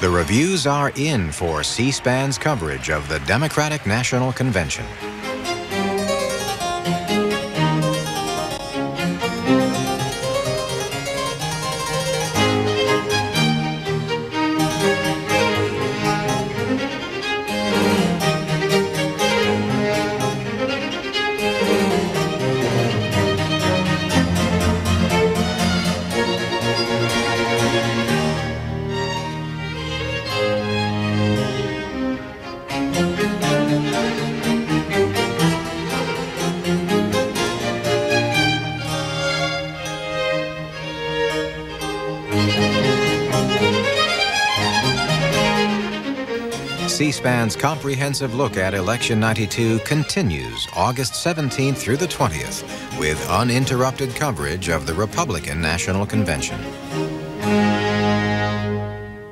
The reviews are in for C-SPAN's coverage of the Democratic National Convention. C-SPAN's comprehensive look at Election 92 continues August 17th through the 20th with uninterrupted coverage of the Republican National Convention.